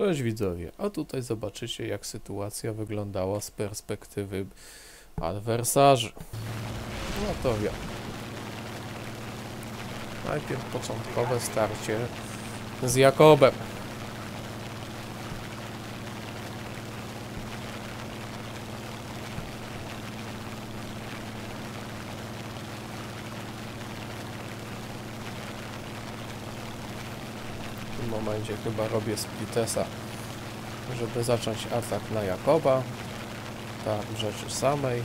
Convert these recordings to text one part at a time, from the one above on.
Cześć widzowie, a tutaj zobaczycie jak sytuacja wyglądała z perspektywy adwersarzy. No to ja. Najpierw początkowe starcie z Jakobem. Tym momencie chyba robię splitesa, żeby zacząć atak na Jakoba. Tak, w rzeczy samej.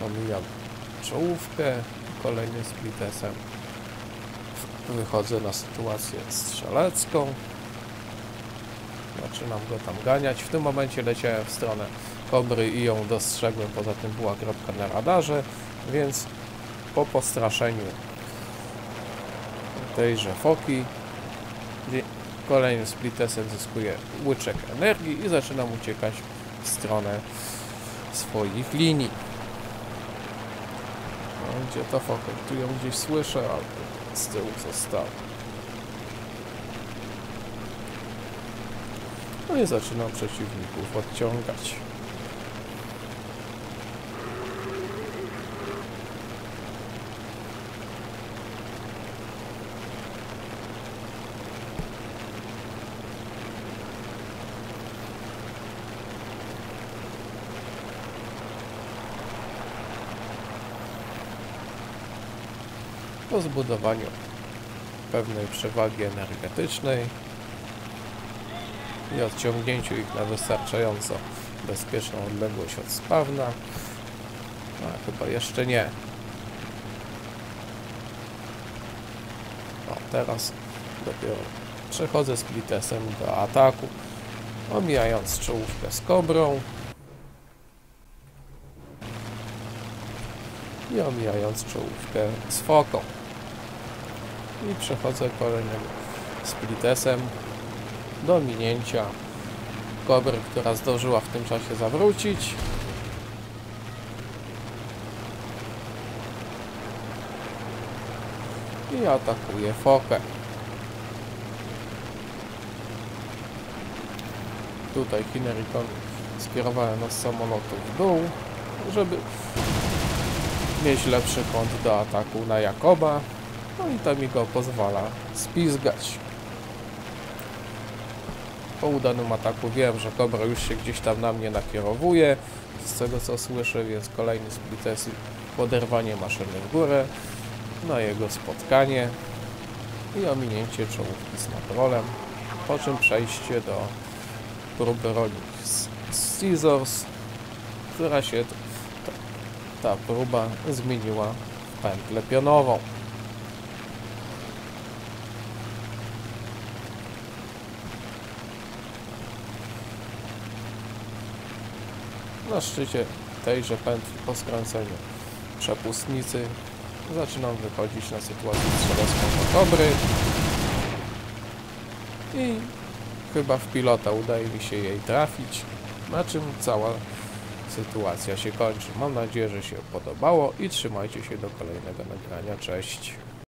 Pomijam czołówkę kolejnym splitesem wychodzę na sytuację strzelecką. Zaczynam go tam ganiać. W tym momencie leciałem w stronę Kobry i ją dostrzegłem. Poza tym była kropka na radarze, więc po postraszeniu tejże foki kolejnym splitesem zyskuję łyczek energii i zaczynam uciekać w stronę swoich linii. No, gdzie ta foka? Tu ją gdzieś słyszę, ale z tyłu została. No i zaczynam przeciwników odciągać. Po zbudowaniu pewnej przewagi energetycznej i odciągnięciu ich na wystarczająco bezpieczną odległość od spawna. A chyba jeszcze nie. O, teraz dopiero przechodzę z Plitesem do ataku, omijając czołówkę z kobrą i omijając czołówkę z foką. I przechodzę kolejnym splitesem do minięcia kobry, która zdążyła w tym czasie zawrócić. I atakuje fokę. Tutaj Hinericon skierowałem z samolotu w dół, żeby mieć lepszy kąt do ataku na Jakoba. No i to mi go pozwala spizgać. Po udanym ataku wiem, że Kobra już się gdzieś tam na mnie nakierowuje. Z tego co słyszę, więc kolejny splites i poderwanie maszyny w górę na jego spotkanie i ominięcie czołówki z natrolem, po czym przejście do próby roli Scissors, która się ta próba zmieniła w pętlę pionową. Na szczycie tejże pętli po skręceniu przepustnicy zaczynam wychodzić na sytuację strzelecką do kobry i chyba w pilota udaje mi się jej trafić, na czym cała sytuacja się kończy. Mam nadzieję, że się podobało i trzymajcie się do kolejnego nagrania. Cześć!